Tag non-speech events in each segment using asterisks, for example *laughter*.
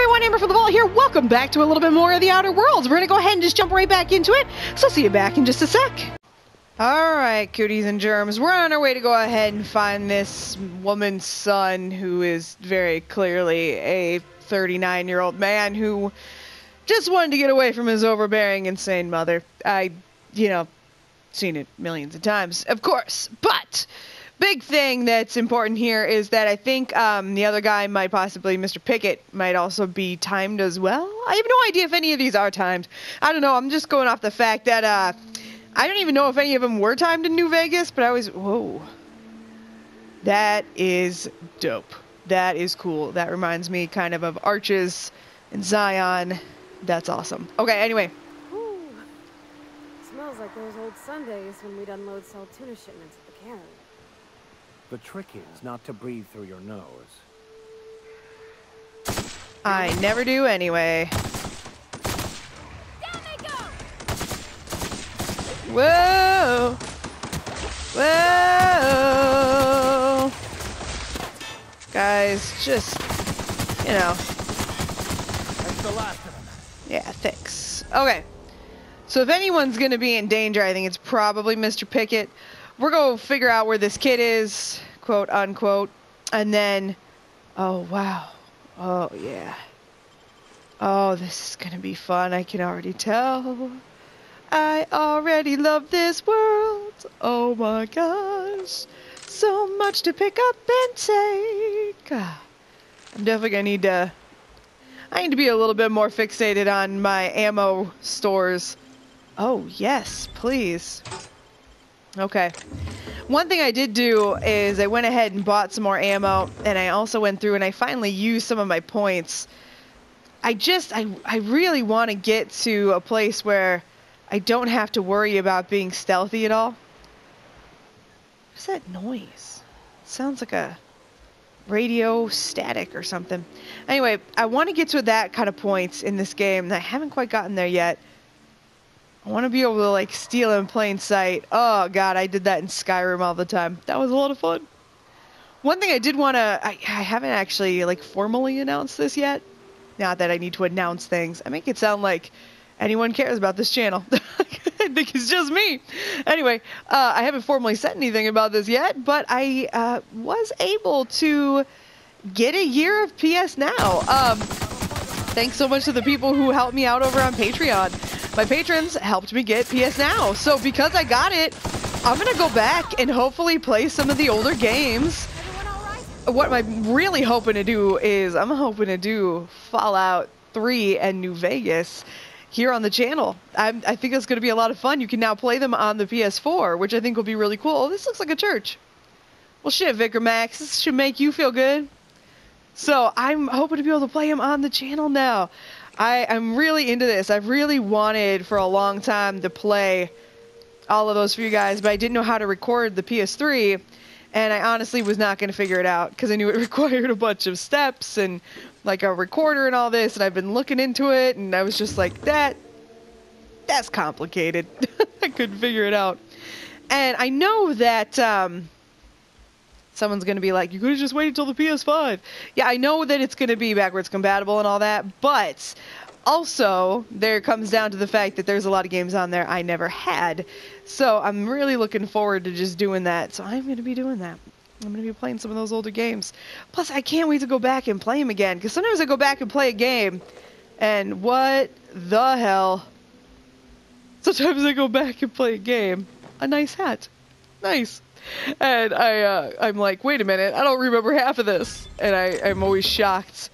everyone, Amber from the Vault here. Welcome back to a little bit more of the Outer Worlds. We're gonna go ahead and just jump right back into it. So I'll see you back in just a sec. Alright, cooties and germs. We're on our way to go ahead and find this woman's son who is very clearly a 39 year old man who just wanted to get away from his overbearing, insane mother. I, you know, seen it millions of times, of course. But big thing that's important here is that I think um, the other guy might possibly, Mr. Pickett, might also be timed as well. I have no idea if any of these are timed. I don't know. I'm just going off the fact that uh, I don't even know if any of them were timed in New Vegas, but I was whoa. That is dope. That is cool. That reminds me kind of of Arches and Zion. That's awesome. Okay, anyway. Ooh. Smells like those old Sundays when we'd unload sell tuna shipments at the cairn. The trick is not to breathe through your nose. I never do anyway. Down they go! Whoa! Whoa! Guys, just, you know, That's the last of them. yeah, thanks. Okay. So if anyone's gonna be in danger, I think it's probably Mr. Pickett. We're gonna figure out where this kid is, quote unquote, and then, oh wow, oh yeah, oh this is gonna be fun. I can already tell. I already love this world. Oh my gosh, so much to pick up and take. Ah, I'm definitely gonna need to. I need to be a little bit more fixated on my ammo stores. Oh, yes, please. Okay. One thing I did do is I went ahead and bought some more ammo, and I also went through and I finally used some of my points. I just, I, I really want to get to a place where I don't have to worry about being stealthy at all. What's that noise? sounds like a radio static or something. Anyway, I want to get to that kind of points in this game, and I haven't quite gotten there yet. I want to be able to like steal in plain sight. Oh god, I did that in Skyrim all the time. That was a lot of fun. One thing I did want to, I, I haven't actually like formally announced this yet. Not that I need to announce things. I make it sound like anyone cares about this channel. *laughs* I think it's just me. Anyway, uh, I haven't formally said anything about this yet, but I uh, was able to get a year of PS Now. Um, thanks so much to the people who helped me out over on Patreon. My patrons helped me get PS Now. So because I got it, I'm to go back and hopefully play some of the older games. Alright? What I'm really hoping to do is I'm hoping to do Fallout 3 and New Vegas here on the channel. I'm, I think it's going to be a lot of fun. You can now play them on the PS4, which I think will be really cool. Oh, this looks like a church. Well, shit, Vicar Max, this should make you feel good. So I'm hoping to be able to play them on the channel now. I'm really into this. I've really wanted for a long time to play all of those for you guys, but I didn't know how to record the PS3, and I honestly was not going to figure it out because I knew it *laughs* required a bunch of steps and like a recorder and all this, and I've been looking into it, and I was just like, that, that's complicated. *laughs* I couldn't figure it out. And I know that um, someone's going to be like, you could have just waited till the PS5. Yeah, I know that it's going to be backwards compatible and all that, but also there comes down to the fact that there's a lot of games on there I never had. So I'm really looking forward to just doing that. So I'm going to be doing that. I'm going to be playing some of those older games. Plus, I can't wait to go back and play them again. Because sometimes I go back and play a game, and what the hell? Sometimes I go back and play a game. A nice hat. Nice. And I, uh, I'm like, wait a minute, I don't remember half of this. And I, I'm always shocked,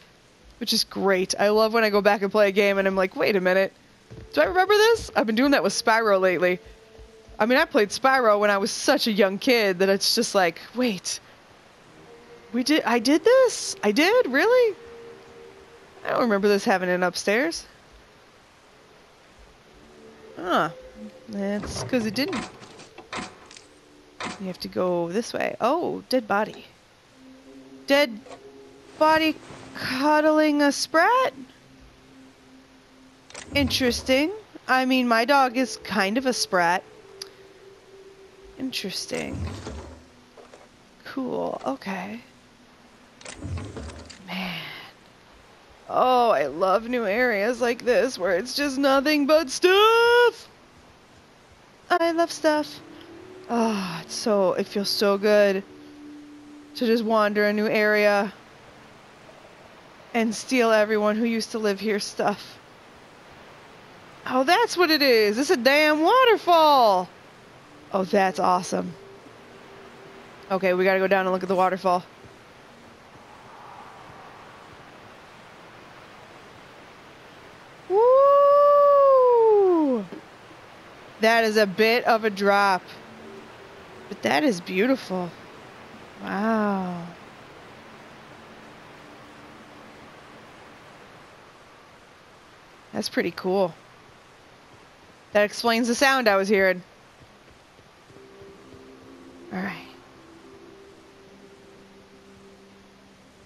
which is great. I love when I go back and play a game and I'm like, wait a minute, do I remember this? I've been doing that with Spyro lately. I mean, I played Spyro when I was such a young kid that it's just like, wait, we did, I did this? I did? Really? I don't remember this having an upstairs. Huh. That's because it didn't. You have to go this way. Oh, dead body. Dead body cuddling a sprat? Interesting. I mean, my dog is kind of a sprat. Interesting. Cool. Okay. Man. Oh, I love new areas like this where it's just nothing but stuff. I love stuff. Oh, it's so it feels so good to just wander a new area and steal everyone who used to live here stuff. Oh, that's what it is. It's a damn waterfall. Oh, that's awesome. Okay, we gotta go down and look at the waterfall. Woo! That is a bit of a drop. But that is beautiful. Wow. That's pretty cool. That explains the sound I was hearing. Alright.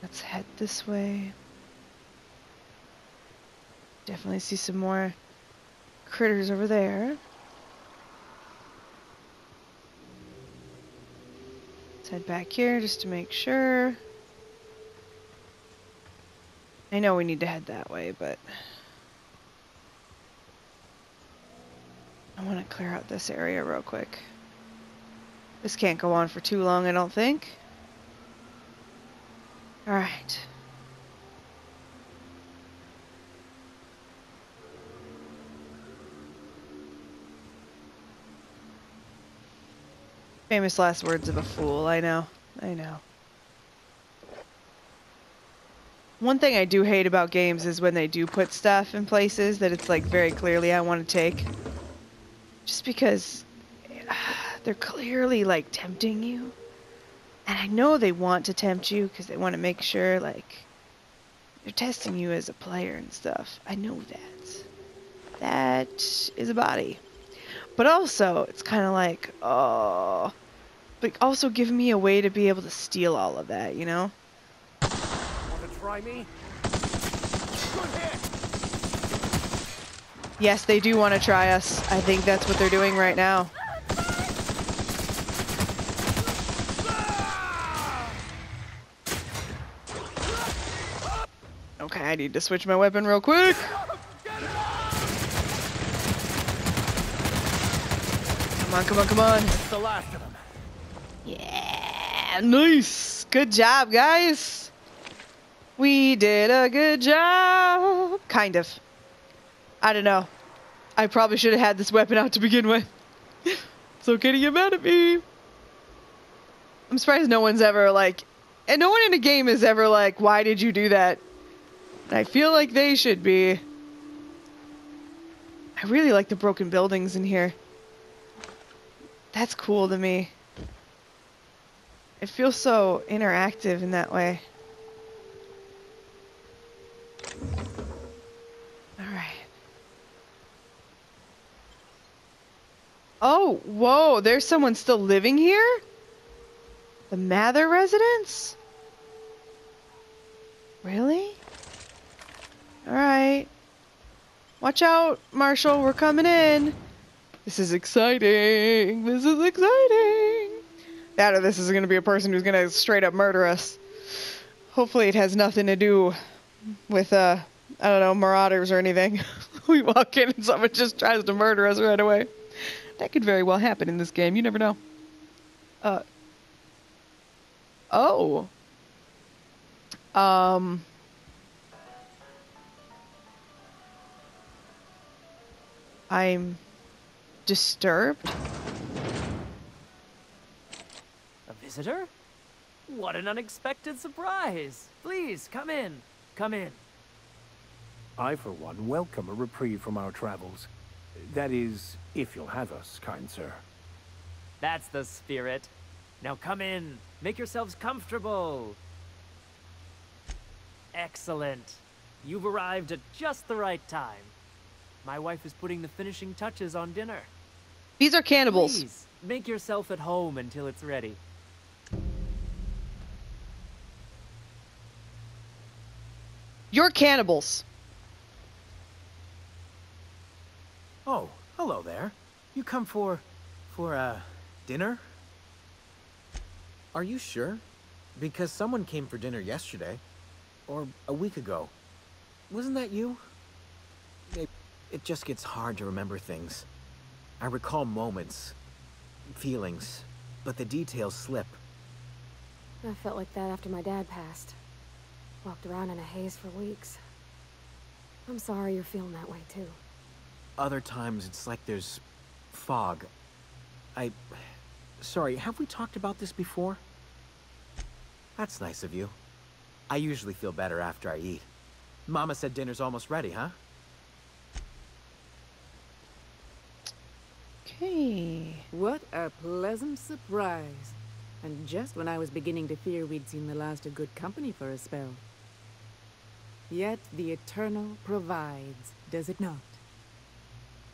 Let's head this way. Definitely see some more critters over there. Let's head back here just to make sure. I know we need to head that way, but I want to clear out this area real quick. This can't go on for too long, I don't think. Alright. Famous last words of a fool, I know. I know. One thing I do hate about games is when they do put stuff in places that it's like very clearly I want to take. Just because *sighs* they're clearly like tempting you. And I know they want to tempt you because they want to make sure like they're testing you as a player and stuff. I know that. That is a body. But also, it's kind of like, oh, but also give me a way to be able to steal all of that, you know? Want to try me? Good hit! Yes, they do want to try us. I think that's what they're doing right now. Okay, I need to switch my weapon real quick. Come on, come on, come on. It's the last of them. Yeah, nice. Good job, guys. We did a good job. Kind of. I don't know. I probably should have had this weapon out to begin with. it's okay to get mad at me. I'm surprised no one's ever like, and no one in a game is ever like, why did you do that? I feel like they should be. I really like the broken buildings in here. That's cool to me. It feels so interactive in that way. Alright. Oh, whoa, there's someone still living here? The Mather residence? Really? Alright. Watch out, Marshall, we're coming in. This is exciting. This is exciting. That or this is going to be a person who's going to straight up murder us. Hopefully it has nothing to do with, uh, I don't know, marauders or anything. *laughs* we walk in and someone just tries to murder us right away. That could very well happen in this game. You never know. Uh. Oh. Um. I'm disturbed. A visitor? What an unexpected surprise! Please, come in. Come in. I, for one, welcome a reprieve from our travels. That is, if you'll have us, kind sir. That's the spirit. Now come in. Make yourselves comfortable. Excellent. You've arrived at just the right time. My wife is putting the finishing touches on dinner. These are cannibals. Please, make yourself at home until it's ready. You're cannibals. Oh, hello there. You come for... for, uh, dinner? Are you sure? Because someone came for dinner yesterday. Or a week ago. wasn't that you? It, it just gets hard to remember things. I recall moments, feelings, but the details slip. I felt like that after my dad passed. Walked around in a haze for weeks. I'm sorry you're feeling that way too. Other times it's like there's fog. I... Sorry, have we talked about this before? That's nice of you. I usually feel better after I eat. Mama said dinner's almost ready, huh? Okay. What a pleasant surprise. And just when I was beginning to fear we'd seen the last of good company for a spell. Yet the Eternal provides, does it not?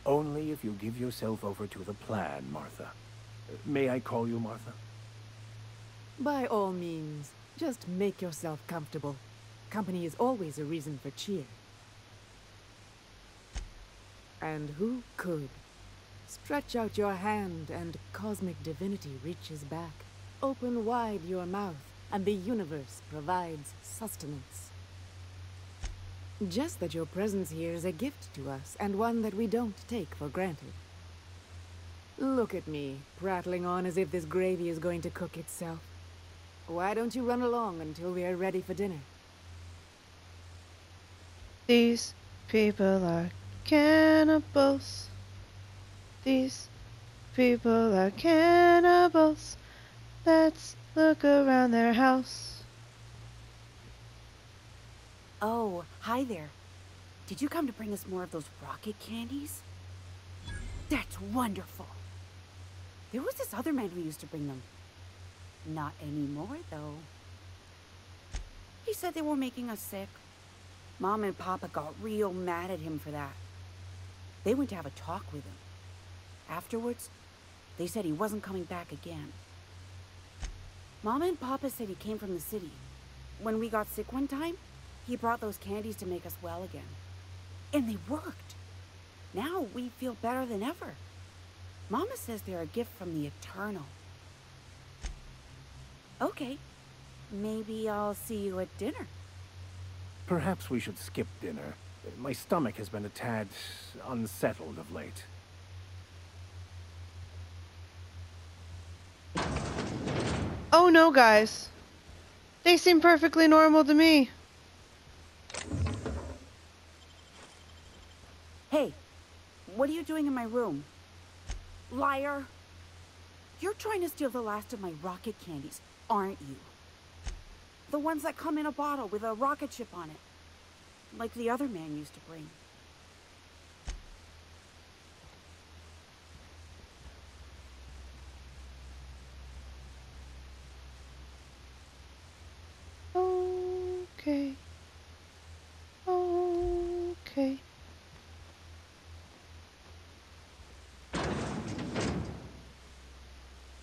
Only if you give yourself over to the plan, Martha. May I call you Martha? By all means, just make yourself comfortable. Company is always a reason for cheer. And who could? Stretch out your hand and cosmic divinity reaches back. Open wide your mouth and the universe provides sustenance. Just that your presence here is a gift to us and one that we don't take for granted. Look at me, prattling on as if this gravy is going to cook itself. Why don't you run along until we are ready for dinner? These people are cannibals. These people are cannibals. Let's look around their house. Oh, hi there. Did you come to bring us more of those rocket candies? That's wonderful. There was this other man who used to bring them. Not anymore, though. He said they were making us sick. Mom and Papa got real mad at him for that. They went to have a talk with him. Afterwards, they said he wasn't coming back again. Mama and Papa said he came from the city. When we got sick one time, he brought those candies to make us well again. And they worked. Now we feel better than ever. Mama says they're a gift from the Eternal. Okay. Maybe I'll see you at dinner. Perhaps we should skip dinner. My stomach has been a tad unsettled of late. Oh no, guys. They seem perfectly normal to me. Hey, what are you doing in my room? Liar! You're trying to steal the last of my rocket candies, aren't you? The ones that come in a bottle with a rocket ship on it. Like the other man used to bring. Okay. Okay.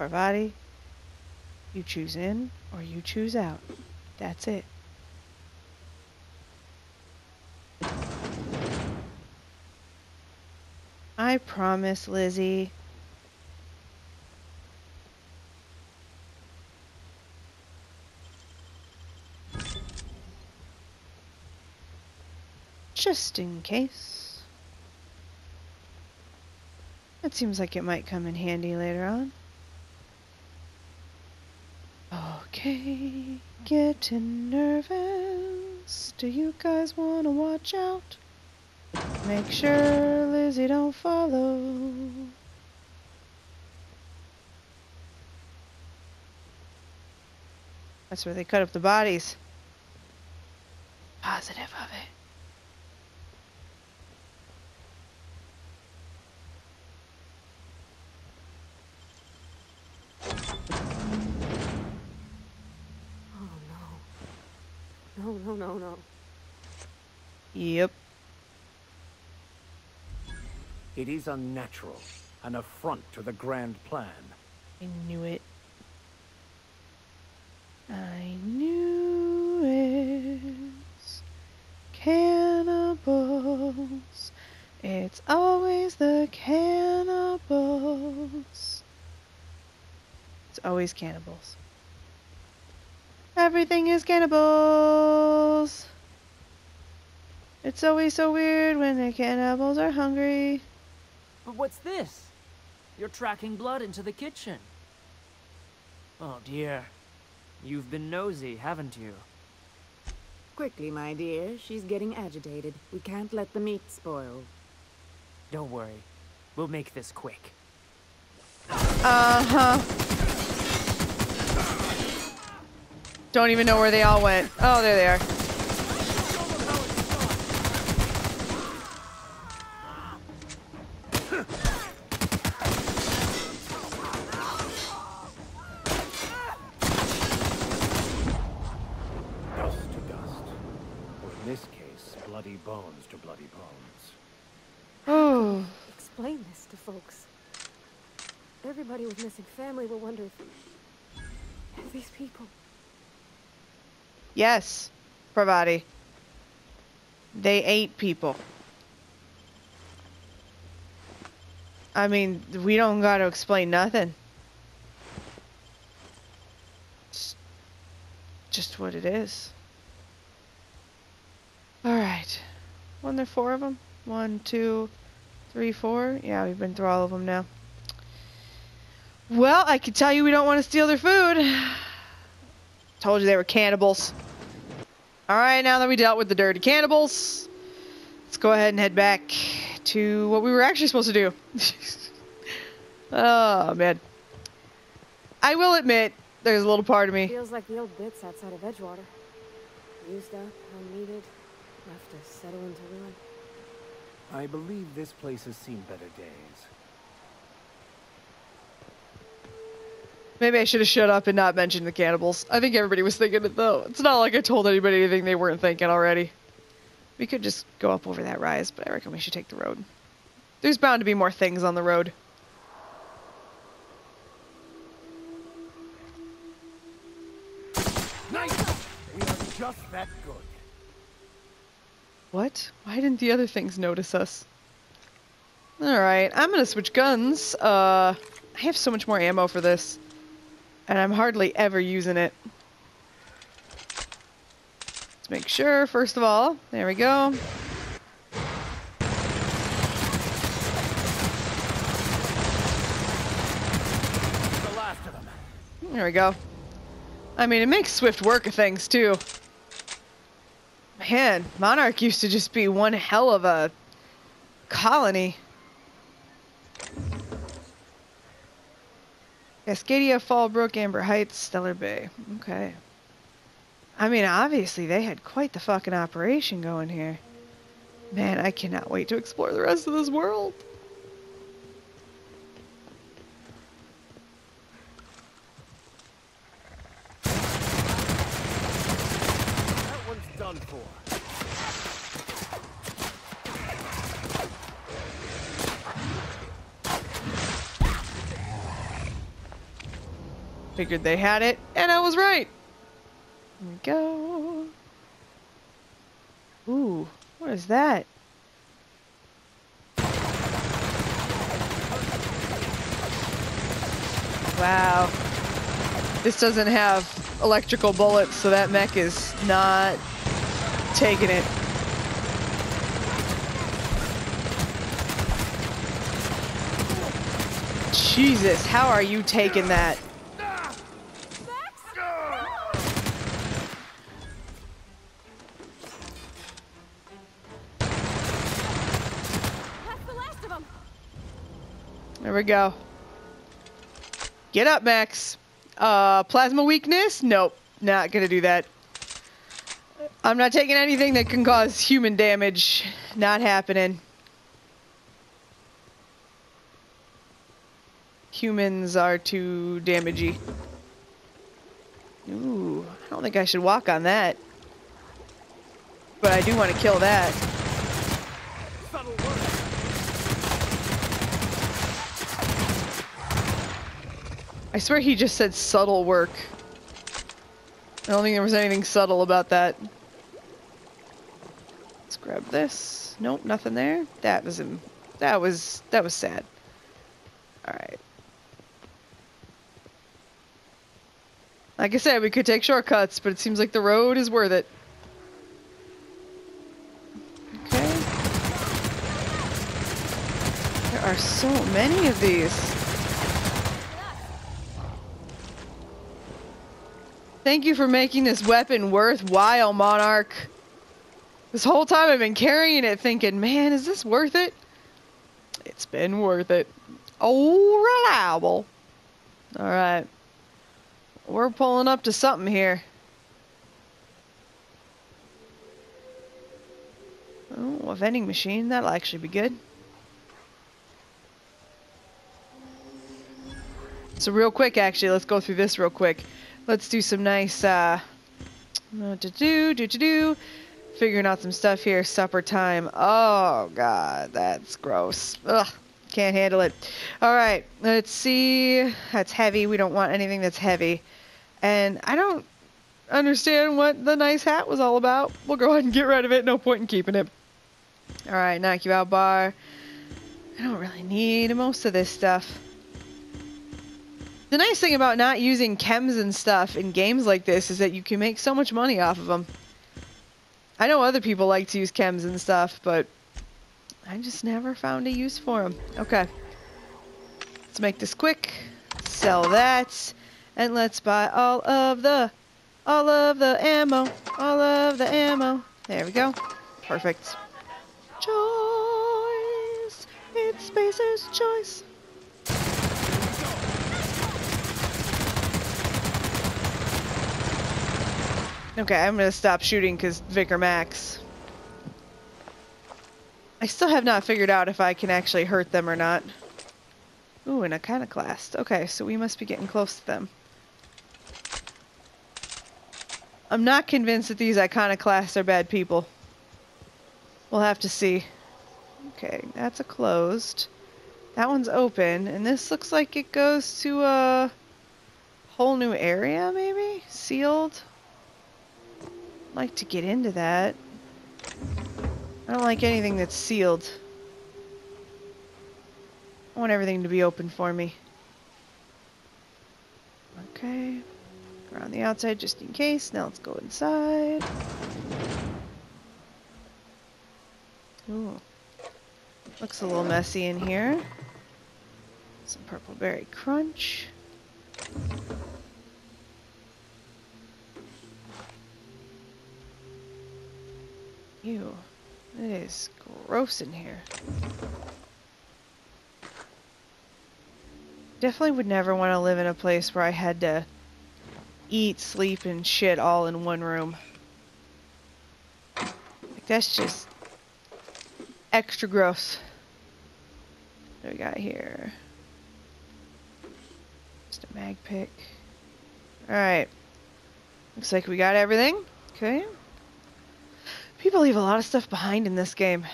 Parvati, you choose in or you choose out. That's it. I promise, Lizzie. Just in case. That seems like it might come in handy later on. Okay, getting nervous. Do you guys want to watch out? Make sure Lizzie don't follow. That's where they cut up the bodies. Positive of it. Oh no. No, no, no, no. Yep. It is unnatural, an affront to the grand plan. I knew it. I knew it. Cannibals. It's always the cannibals. It's always cannibals. Everything is cannibals. It's always so weird when the cannibals are hungry. But what's this? You're tracking blood into the kitchen. Oh dear. You've been nosy, haven't you? Quickly, my dear. She's getting agitated. We can't let the meat spoil. Don't worry. We'll make this quick. Uh-huh. Don't even know where they all went. Oh, there they are. Dust to dust. Or in this case, bloody bones to bloody bones. Oh. Explain this to folks. Everybody with missing family will wonder if, if these people. Yes, Pravati. They ate people. I mean, we don't gotta explain nothing. It's just what it is. Alright. Wasn't there four of them? One, two, three, four? Yeah, we've been through all of them now. Well, I can tell you we don't want to steal their food. Told you they were cannibals. Alright, now that we dealt with the dirty cannibals, let's go ahead and head back to what we were actually supposed to do. *laughs* oh, man. I will admit, there's a little part of me. Feels like the old bits outside of Edgewater. Used up, unneeded, left to settle into ruin. I believe this place has seen better days. Maybe I should have shut up and not mentioned the cannibals. I think everybody was thinking it, though. It's not like I told anybody anything they weren't thinking already. We could just go up over that rise, but I reckon we should take the road. There's bound to be more things on the road. Nice! We are just that good. What? Why didn't the other things notice us? Alright, I'm gonna switch guns. Uh, I have so much more ammo for this. And I'm hardly ever using it. Let's make sure, first of all. There we go. There we go. I mean, it makes swift work of things, too. Man, Monarch used to just be one hell of a colony. Cascadia, Fallbrook, Amber Heights, Stellar Bay. Okay. I mean, obviously they had quite the fucking operation going here. Man, I cannot wait to explore the rest of this world. That one's done for. Figured they had it, and I was right. Here we go. Ooh, what is that? Wow. This doesn't have electrical bullets, so that mech is not taking it. Jesus, how are you taking that? There we go. Get up, Max. Uh, plasma weakness? Nope, not gonna do that. I'm not taking anything that can cause human damage. Not happening. Humans are too damagey. Ooh, I don't think I should walk on that. But I do want to kill that. I swear he just said subtle work. I don't think there was anything subtle about that. Let's grab this. Nope, nothing there. That was him. That was that was sad. All right. Like I said, we could take shortcuts, but it seems like the road is worth it. Okay. There are so many of these. Thank you for making this weapon worthwhile, Monarch. This whole time I've been carrying it thinking, man, is this worth it? It's been worth it. Oh, reliable. Alright. We're pulling up to something here. Oh, a vending machine. That'll actually be good. So real quick, actually, let's go through this real quick. Let's do some nice, uh, uh do do do do do. Figuring out some stuff here. Supper time. Oh god, that's gross. Ugh, can't handle it. All right, let's see. That's heavy. We don't want anything that's heavy. And I don't understand what the nice hat was all about. We'll go ahead and get rid of it. No point in keeping it. All right, knock you out bar. I don't really need most of this stuff. The nice thing about not using chems and stuff in games like this is that you can make so much money off of them. I know other people like to use chems and stuff, but I just never found a use for them. Okay. Let's make this quick. Sell that. And let's buy all of the, all of the ammo. All of the ammo. There we go. Perfect. Choice. It's Spacer's choice. Okay, I'm gonna stop shooting because Vicar Max. I still have not figured out if I can actually hurt them or not. Ooh, an iconoclast. Okay, so we must be getting close to them. I'm not convinced that these iconoclasts are bad people. We'll have to see. Okay, that's a closed. That one's open, and this looks like it goes to a whole new area, maybe? Sealed? Like to get into that. I don't like anything that's sealed. I want everything to be open for me. Okay. Around the outside just in case. Now let's go inside. Ooh. Looks a little messy in here. Some purple berry crunch. Ew. It is gross in here. Definitely would never want to live in a place where I had to eat, sleep, and shit all in one room. Like, that's just extra gross. What do we got here? Just a mag pick. Alright. Looks like we got everything. Okay. People leave a lot of stuff behind in this game.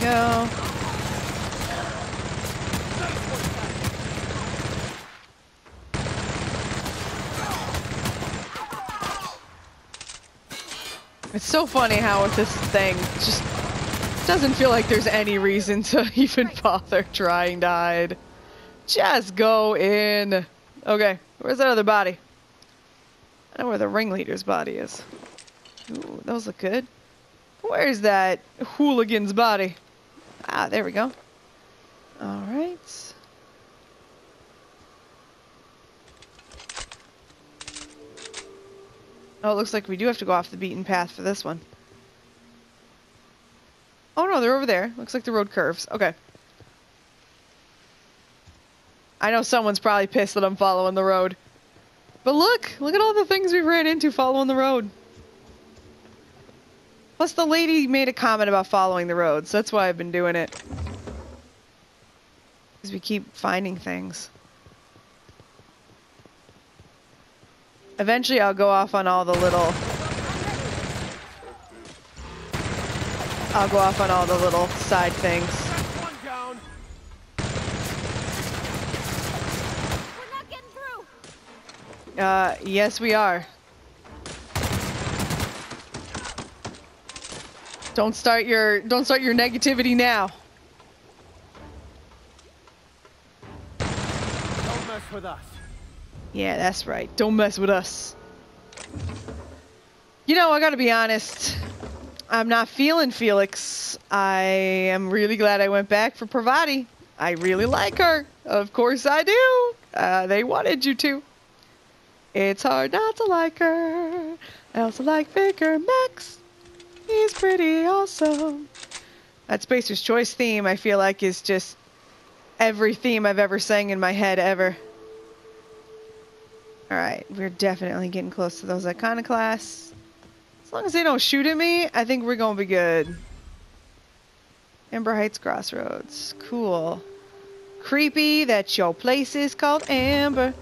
Go. It's so funny how with this thing, just doesn't feel like there's any reason to *laughs* even bother trying to hide. Just go in. Okay, where's that other body? I know where the ringleader's body is. Ooh, those look good. Where's that hooligan's body? Ah, there we go. Alright. Oh, it looks like we do have to go off the beaten path for this one. Oh no, they're over there. Looks like the road curves. Okay. I know someone's probably pissed that I'm following the road. But look, look at all the things we've ran into following the road. Plus the lady made a comment about following the road, so that's why I've been doing it. Because we keep finding things. Eventually I'll go off on all the little... I'll go off on all the little side things. Uh, yes we are. Don't start your don't start your negativity now. Don't mess with us. Yeah, that's right. Don't mess with us. You know, I gotta be honest. I'm not feeling Felix. I am really glad I went back for Pravati. I really like her. Of course I do. Uh, they wanted you to. It's hard not to like her. I also like Vicar Max. He's pretty awesome. That Spacer's Choice theme, I feel like, is just every theme I've ever sang in my head ever. Alright, we're definitely getting close to those iconoclasts. As long as they don't shoot at me, I think we're gonna be good. Amber Heights Crossroads. Cool. Creepy that your place is called Amber.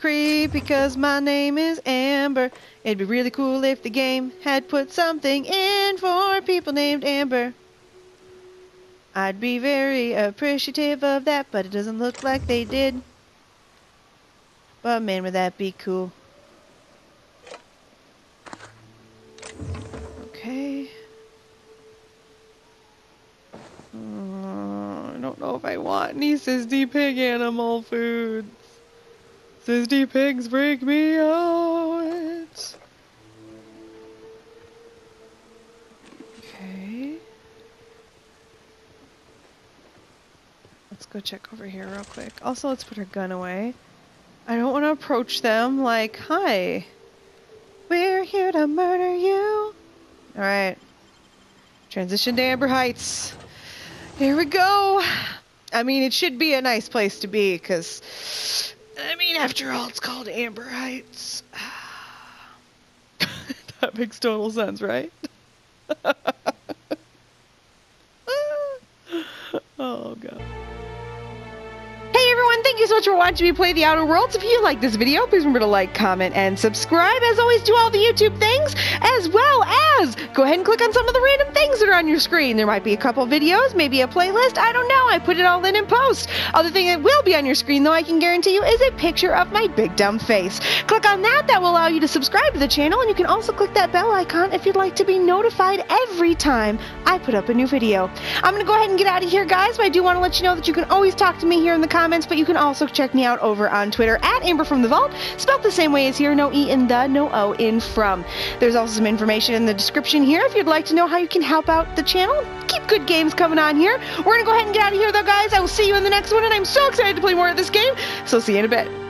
Creepy because my name is Amber. It'd be really cool if the game had put something in for people named Amber. I'd be very appreciative of that, but it doesn't look like they did. But man, would that be cool. Okay. Uh, I don't know if I want any Cystypig animal foods. Cystypigs break me out. Okay. Let's go check over here real quick. Also, let's put our gun away. I don't want to approach them like, hi, we're here to murder you. Alright. Transition to Amber Heights. Here we go. I mean, it should be a nice place to be, because, I mean, after all, it's called Amber Heights. *sighs* that makes total sense, right? *laughs* *laughs* oh, God. Thank you so much for watching me play The Outer Worlds. If you like this video, please remember to like, comment, and subscribe. As always, do all the YouTube things, as well as go ahead and click on some of the random things that are on your screen. There might be a couple videos, maybe a playlist, I don't know. I put it all in in post. Other thing that will be on your screen, though, I can guarantee you, is a picture of my big dumb face. Click on that, that will allow you to subscribe to the channel, and you can also click that bell icon if you'd like to be notified every time I put up a new video. I'm going to go ahead and get out of here, guys, but I do want to let you know that you can always talk to me here in the comments, but you can also check me out over on Twitter at Amber from the Vault, spelled the same way as here, no E in the, no O in from. There's also some information in the description here if you'd like to know how you can help out the channel. Keep good games coming on here. We're going to go ahead and get out of here, though, guys. I will see you in the next one, and I'm so excited to play more of this game, so see you in a bit.